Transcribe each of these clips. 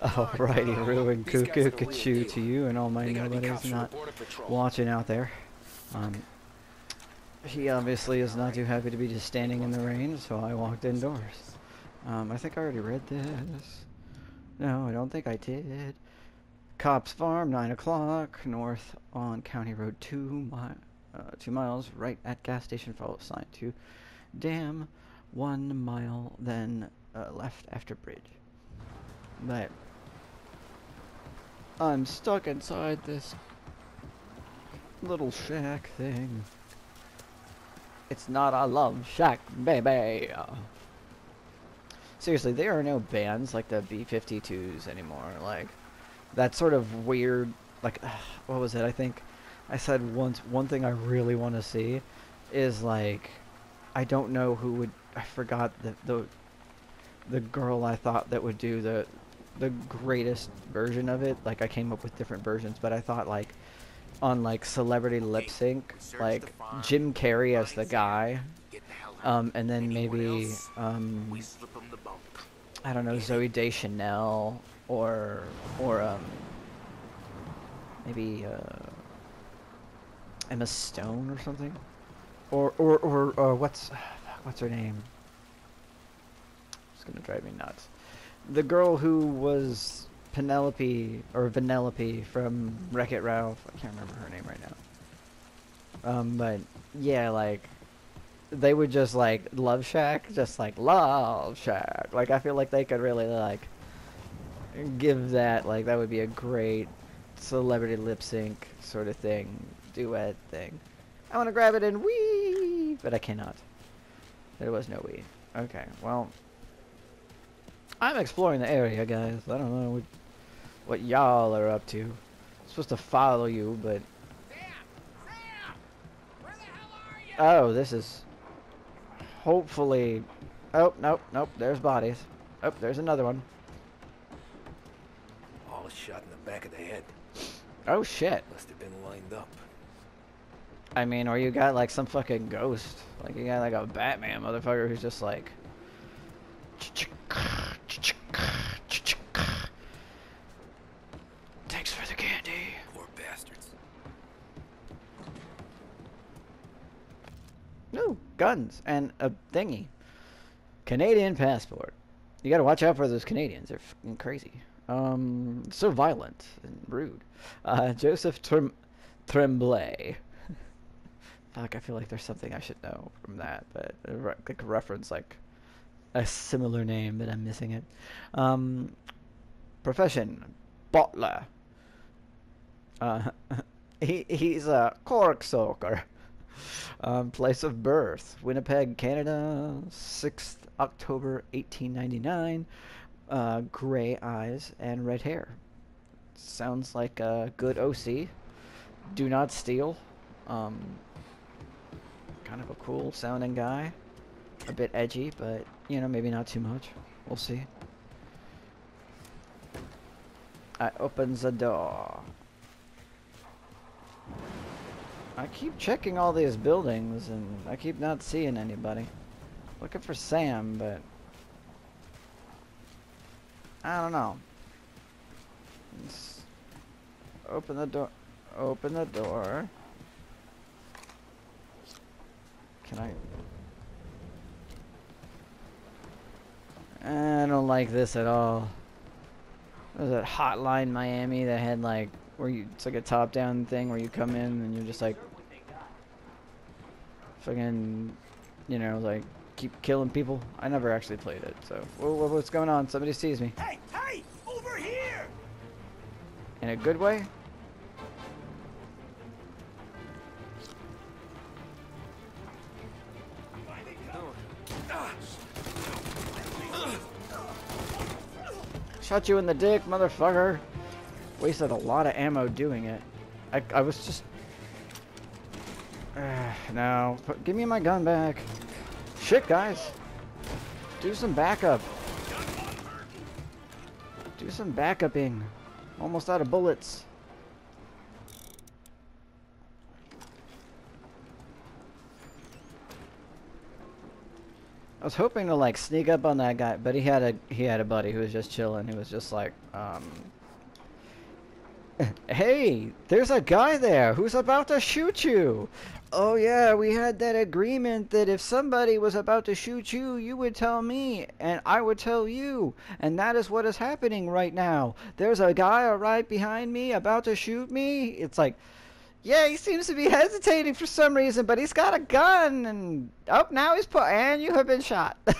Alrighty, Ruin Cuckoo Kachu to you and all my nobodies not watching out there. Um, he obviously is not too happy to be just standing in the rain, so I walked indoors. Um, I think I already read this. No, I don't think I did. Cobb's Farm, 9 o'clock, north on County Road 2, mi uh, 2 miles, right at gas station, follow sign 2. Dam, 1 mile, then uh, left after bridge. But I'm stuck inside this little shack thing. It's not a love shack, baby. Seriously, there are no bands like the B-52s anymore. Like, that sort of weird, like, what was it? I think I said once, one thing I really want to see is, like, I don't know who would, I forgot the, the, the girl I thought that would do the, the greatest version of it. Like, I came up with different versions, but I thought, like, on, like, celebrity lip sync, like, Jim Carrey as the guy, um, and then maybe, um, I don't know, Zooey Deschanel, or, or, um, maybe, uh, Emma Stone or something? Or, or, or, or what's, what's her name? It's gonna drive me nuts. The girl who was Penelope, or Vanellope from Wreck-It Ralph. I can't remember her name right now. Um, but, yeah, like, they would just like Love Shack, just like Love Shack. Like I feel like they could really like give that like that would be a great celebrity lip sync sort of thing, duet thing. I want to grab it and wee, but I cannot. There was no wee. Okay, well, I'm exploring the area, guys. I don't know what, what y'all are up to. I'm supposed to follow you, but. Oh, this is hopefully... Oh, nope, nope, there's bodies. Oh, there's another one. All shot in the back of the head. Oh, shit. Must have been lined up. I mean, or you got, like, some fucking ghost. Like, you got, like, a Batman motherfucker who's just, like... Thanks for the candy. Poor bastards. No, guns and a thingy. Canadian passport. You gotta watch out for those Canadians. They're fucking crazy. Um, so violent and rude. Uh, Joseph Trem Tremblay. Fuck, I feel like there's something I should know from that, but like a reference, like a similar name, but I'm missing it. Um, profession, butler. Uh, he he's a cork soaker. Um, place of birth, Winnipeg, Canada, 6th October 1899. Uh, gray eyes and red hair. Sounds like a good OC. Do not steal. Um, kind of a cool sounding guy. A bit edgy, but, you know, maybe not too much. We'll see. I open the door. I keep checking all these buildings and I keep not seeing anybody. Looking for Sam, but I don't know. Let's open the door. Open the door. Can I? I don't like this at all. Was that Hotline Miami that had like where you it's like a top-down thing where you come in and you're just like fucking, you know, like keep killing people. I never actually played it, so whoa, what's going on? Somebody sees me. Hey, hey, over here! In a good way? Shot you in the dick, motherfucker. Wasted a lot of ammo doing it. I, I was just... Uh, no. Give me my gun back. Shit, guys. Do some backup. Do some backuping. Almost out of bullets. I was hoping to like sneak up on that guy, but he had a he had a buddy who was just chilling. He was just like, um, "Hey, there's a guy there who's about to shoot you." Oh yeah, we had that agreement that if somebody was about to shoot you, you would tell me, and I would tell you, and that is what is happening right now. There's a guy right behind me about to shoot me. It's like, yeah, he seems to be hesitating for some reason, but he's got a gun, and oh, now he's put, and you have been shot.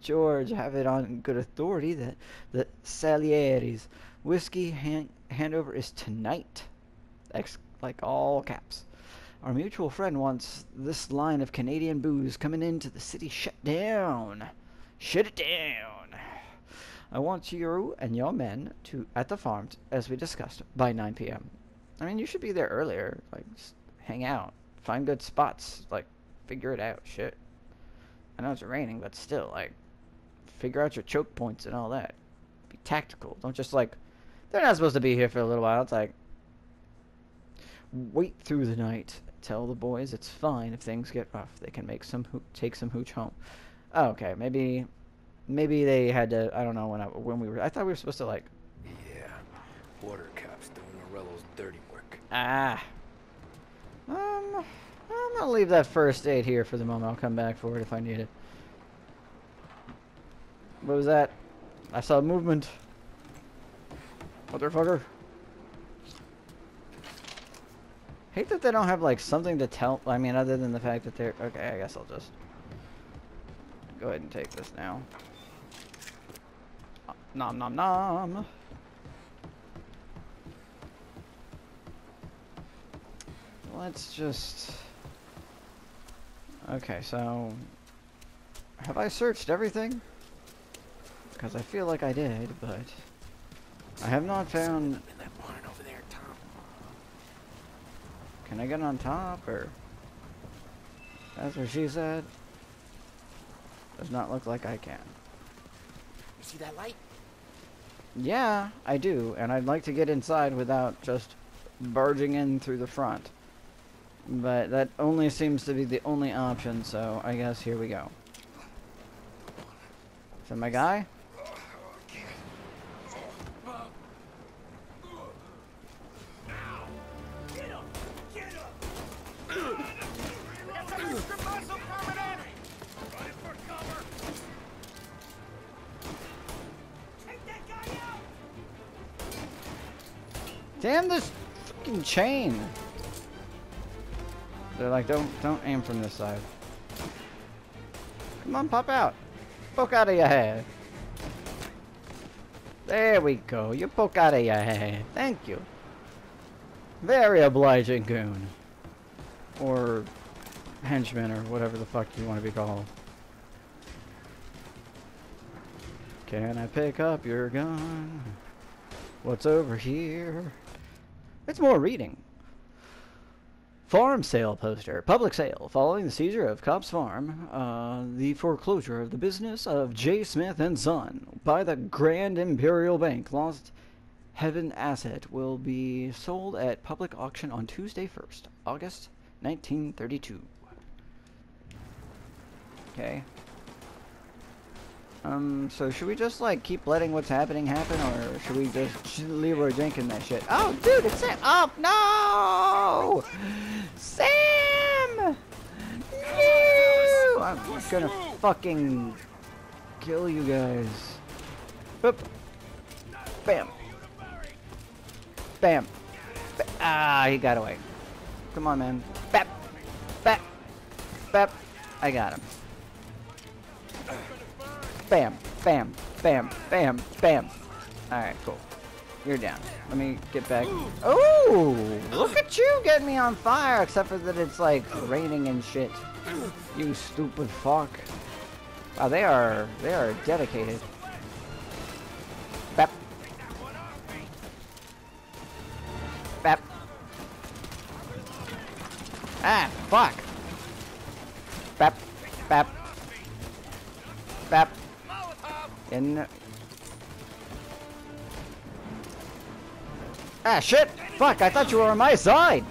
George, have it on good authority that the Salieri's whiskey hand handover is tonight. Ex like all caps. Our mutual friend wants this line of Canadian booze coming into the city shut down. Shut it down. I want you and your men to at the farm, as we discussed, by 9 p.m. I mean, you should be there earlier. Like, hang out, find good spots, like, figure it out. Shit. I know it's raining, but still, like, figure out your choke points and all that. Be tactical. Don't just like, they're not supposed to be here for a little while. It's like, wait through the night. Tell the boys it's fine if things get rough. They can make some take some hooch home. Oh, okay, maybe maybe they had to. I don't know when I, when we were. I thought we were supposed to like. Yeah. Border cops doing Morello's dirty work. Ah. Um, I'm gonna leave that first aid here for the moment. I'll come back for it if I need it. What was that? I saw movement. Motherfucker. Hate that they don't have like something to tell. I mean, other than the fact that they're okay. I guess I'll just go ahead and take this now. Nom nom nom. Let's just. Okay, so have I searched everything? Because I feel like I did, but I have not found. In that barn over there, Tom. Can I get on top or? That's what she said. Does not look like I can. You see that light? Yeah, I do, and I'd like to get inside without just barging in through the front. But that only seems to be the only option, so I guess here we go. Is that my guy? Get up! Get up! Damn this fucking chain! They're like, don't don't aim from this side. Come on, pop out. Poke out of your head. There we go. You poke out of your head. Thank you. Very obliging goon. Or henchman or whatever the fuck you want to be called. Can I pick up your gun? What's over here? It's more reading. Farm sale poster. Public sale. Following the seizure of Cobb's Farm, uh, the foreclosure of the business of J. Smith and Son by the Grand Imperial Bank, Lost Heaven asset will be sold at public auction on Tuesday 1st, August 1932. Okay. Um, so should we just like keep letting what's happening happen, or should we just Leeroy Jenkins that shit? Oh, dude, it's Sam! Oh no, Sam! No! I'm gonna fucking kill you guys. Boop. Bam. Bam. Ba- ah, he got away. Come on, man. Bap. Bap. Bap. I got him. Bam, bam, bam, bam, bam. Alright, cool. You're down. Let me get back. Oh, look at you getting me on fire, except for that it's like raining and shit. You stupid fuck. Wow, they are, they are dedicated. Bap. Bap. Ah, fuck. Bap, bap. Bap. Ah, shit! Fuck, I thought you were on my side!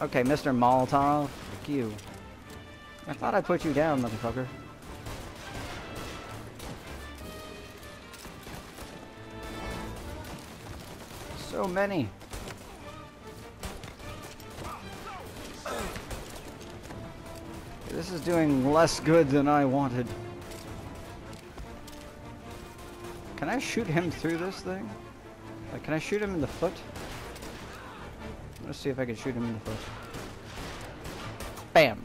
Okay, Mr. Molotov, fuck you. I thought I put you down, motherfucker. So many. This is doing less good than I wanted. Can I shoot him through this thing? Like, can I shoot him in the foot? Let's see if I can shoot him in the foot. Bam!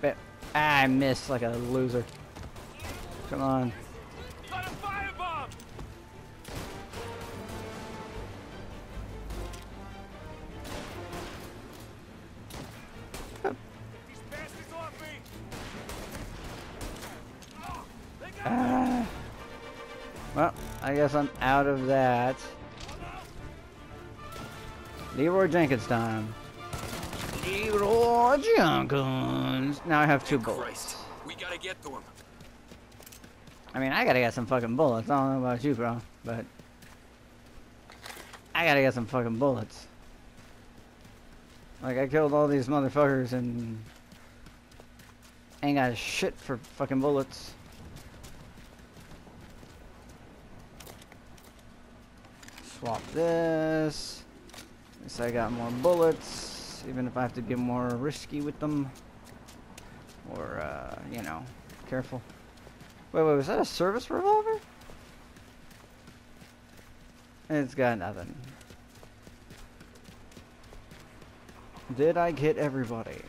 Bam. Ah, I missed like a loser. Come on. Ah. Well, I guess I'm out of that. Leeroy Jenkins time. Leeroy Jenkins. Now I have two bullets. Christ, we gotta get to him. I mean, I gotta get some fucking bullets. I don't know about you, bro, but I gotta get some fucking bullets. Like, I killed all these motherfuckers and ain't got shit for fucking bullets. Swap this. At least I got more bullets, even if I have to get more risky with them. Or, uh, you know, careful. Wait, wait, was that a service revolver? It's got nothing. Did I get everybody?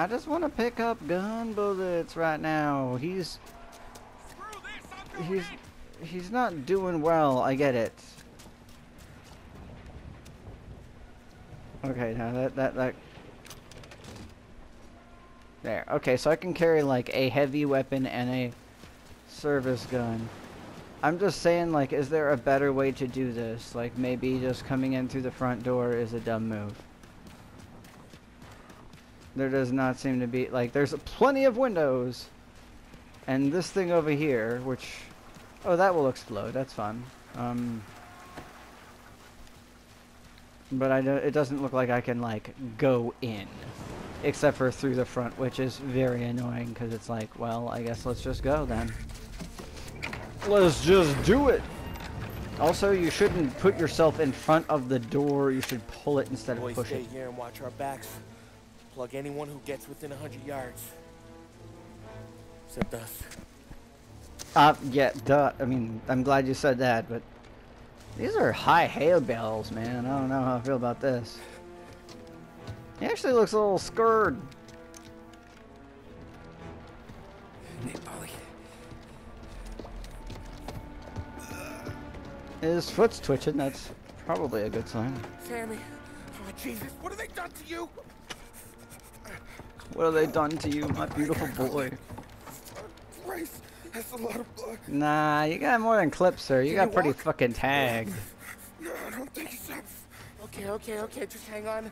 I just want to pick up gun bullets right now. He's this. He's in. he's not doing well. I get it. Okay, now that that that there. Okay, so I can carry like a heavy weapon and a service gun. I'm just saying, like, is there a better way to do this? Like, maybe just coming in through the front door is a dumb move. There does not seem to be, like, there's plenty of windows. And this thing over here, which, oh, that will explode. That's fun. Um, but I do, it doesn't look like I can, like, go in. Except for through the front, which is very annoying, because it's like, well, I guess let's just go then. Let's just do it! Also, you shouldn't put yourself in front of the door. You should pull it instead of pushing. stay here and watch our backs. Plug anyone who gets within a hundred yards. Except us. Uh, yeah, duh. I mean, I'm glad you said that, but these are high hail bells, man. I don't know how I feel about this. He actually looks a little scared. His foot's twitching. That's probably a good sign. Sammy. Oh, Jesus. What have they done to you? What have they done to you, my beautiful boy? That's a lot of blood. Nah, you got more than clips, sir. You got pretty fucking tagged. No, I don't think so. Okay, okay, okay. Just hang on.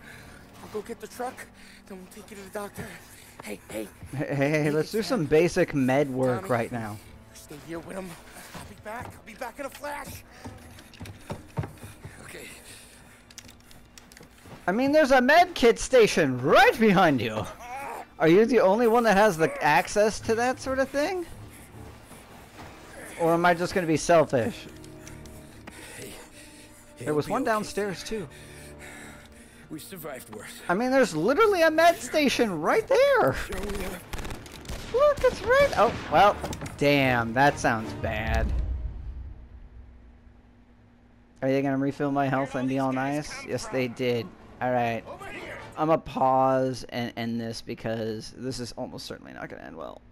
I'll go get the truck. Then we'll take you to the doctor. Hey, hey. Hey, hey, let's do some basic med work right now. Stay here with him. I'll be back. I'll be back in a flash. Okay. I mean, there's a med kit station right behind you. Are you the only one that has the access to that sort of thing? Or am I just gonna be selfish? Hey. There was one downstairs too. We survived worse. I mean, there's literally a med station right there. Look, it's right. Oh, well, damn, that sounds bad. Are they gonna refill my health and be all nice? Yes, they did. All right. Over. I'm gonna pause and end this because this is almost certainly not gonna end well.